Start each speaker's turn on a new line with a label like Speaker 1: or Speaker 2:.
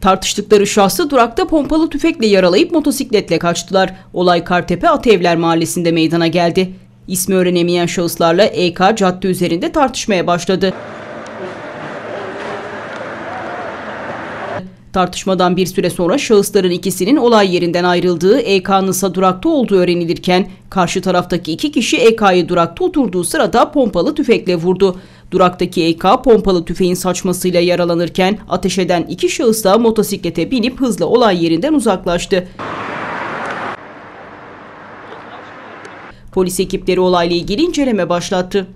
Speaker 1: Tartıştıkları şahsı durakta pompalı tüfekle yaralayıp motosikletle kaçtılar. Olay Kartepe Atevler mahallesinde meydana geldi. İsmi öğrenemeyen şahıslarla EK cadde üzerinde tartışmaya başladı. Tartışmadan bir süre sonra şahısların ikisinin olay yerinden ayrıldığı EK'nın ise durakta olduğu öğrenilirken karşı taraftaki iki kişi EK'yı durakta oturduğu sırada pompalı tüfekle vurdu. Duraktaki EK pompalı tüfeğin saçmasıyla yaralanırken ateş eden iki şahıs da motosiklete binip hızla olay yerinden uzaklaştı. Polis ekipleri olayla ilgili inceleme başlattı.